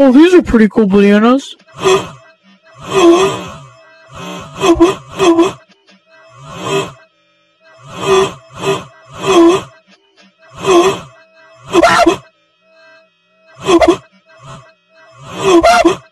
Oh, these are pretty cool bananas.